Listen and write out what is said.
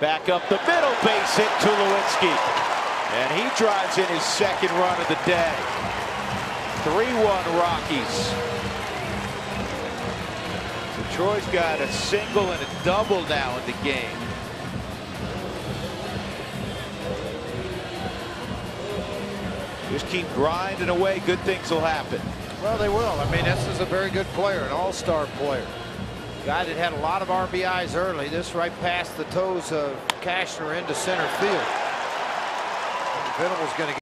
Back up the middle, base hit Tulowitzki. And he drives in his second run of the day. 3-1 Rockies. So Troy's got a single and a double now in the game. Just keep grinding away. Good things will happen. Well, they will. I mean, this is a very good player, an all-star player. Guy that had a lot of RBIs early. This right past the toes of Cashner into center field. Venable's going to